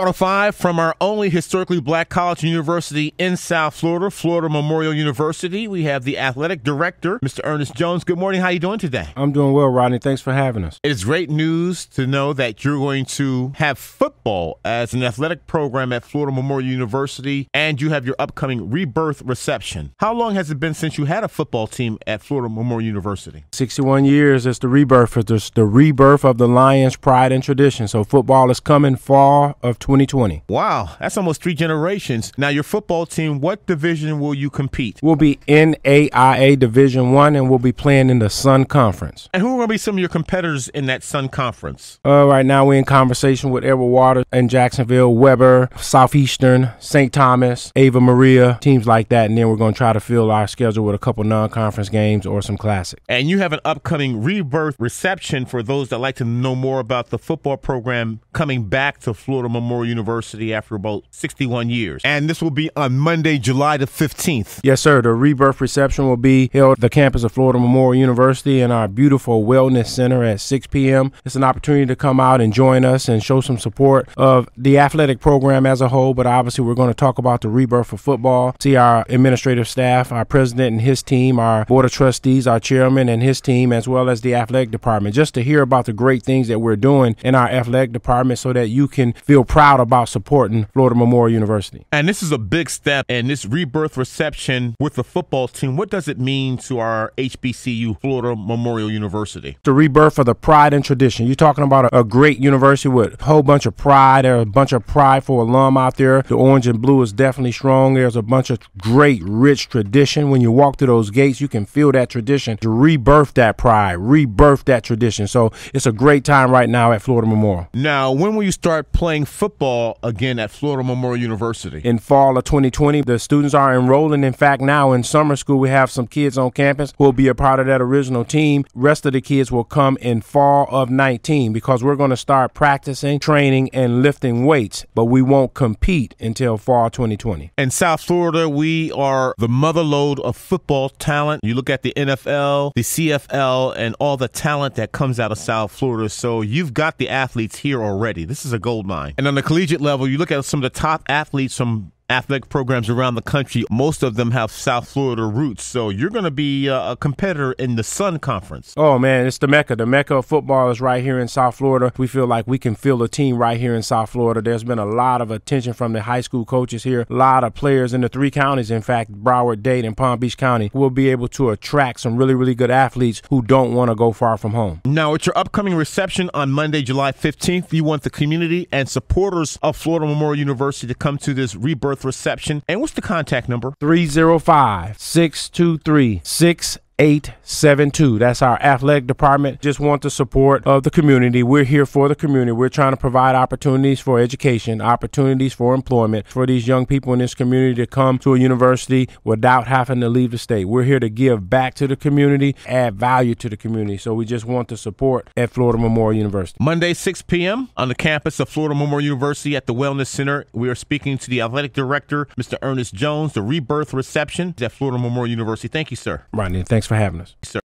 Hot 5 from our only historically black college and university in South Florida, Florida Memorial University. We have the athletic director, Mr. Ernest Jones. Good morning. How are you doing today? I'm doing well, Rodney. Thanks for having us. It is great news to know that you're going to have football as an athletic program at Florida Memorial University, and you have your upcoming rebirth reception. How long has it been since you had a football team at Florida Memorial University? 61 years. It's the rebirth. It's the rebirth of the Lions' pride and tradition. So football is coming fall of 2020. Wow, that's almost three generations. Now, your football team, what division will you compete? We'll be in NAIA Division One, and we'll be playing in the Sun Conference. And who are going to be some of your competitors in that Sun Conference? Uh, right now, we're in conversation with Edward Water and Jacksonville, Webber, Southeastern, St. Thomas, Ave Maria, teams like that. And then we're going to try to fill our schedule with a couple non-conference games or some classic. And you have an upcoming rebirth reception for those that like to know more about the football program coming back to Florida Memorial University after about 61 years. And this will be on Monday, July the 15th. Yes, sir. The rebirth reception will be held at the campus of Florida Memorial University in our beautiful wellness center at 6 p.m. It's an opportunity to come out and join us and show some support of the athletic program as a whole. But obviously, we're going to talk about the rebirth of football, see our administrative staff, our president and his team, our board of trustees, our chairman and his team, as well as the athletic department, just to hear about the great things that we're doing in our athletic department so that you can feel proud about supporting Florida Memorial University. And this is a big step in this rebirth reception with the football team. What does it mean to our HBCU, Florida Memorial University? The rebirth of the pride and tradition. You're talking about a, a great university with a whole bunch of pride. There's a bunch of pride for alum out there. The orange and blue is definitely strong. There's a bunch of great, rich tradition. When you walk through those gates, you can feel that tradition to rebirth that pride, rebirth that tradition. So it's a great time right now at Florida Memorial. Now, when will you start playing football again at Florida Memorial University? In fall of 2020, the students are enrolling. In fact, now in summer school, we have some kids on campus who will be a part of that original team. Rest of the kids will come in fall of 19 because we're going to start practicing, training, and lifting weights, but we won't compete until fall 2020. In South Florida, we are the motherlode of football talent. You look at the NFL, the CFL, and all the talent that comes out of South Florida. So you've got the athletes here already. This is a gold mine. And on the collegiate level, you look at some of the top athletes from athletic programs around the country. Most of them have South Florida roots. So you're going to be uh, a competitor in the Sun Conference. Oh, man, it's the Mecca. The Mecca of football is right here in South Florida. We feel like we can field a team right here in South Florida. There's been a lot of attention from the high school coaches here, a lot of players in the three counties, in fact, Broward, Dade, and Palm Beach County. We'll be able to attract some really, really good athletes who don't want to go far from home. Now, at your upcoming reception on Monday, July 15th, you want the community and supporters of Florida Memorial University to come to this rebirth reception. And what's the contact number? 305 623 6872. That's our athletic department. Just want the support of the community. We're here for the community. We're trying to provide opportunities for education, opportunities for employment for these young people in this community to come to a university without having to leave the state. We're here to give back to the community, add value to the community. So we just want the support at Florida Memorial University. Monday, 6 p.m. on the campus of Florida Memorial University at the Wellness Center. We are speaking to the athletic director, Mr. Ernest Jones, the rebirth reception at Florida Memorial University. Thank you, sir. Rodney, thanks for having us. Sir.